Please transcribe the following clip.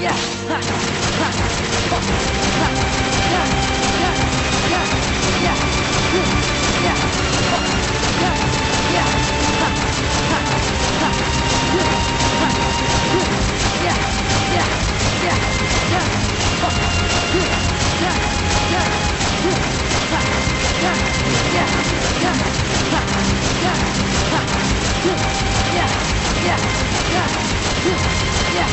Yeah. Yeah.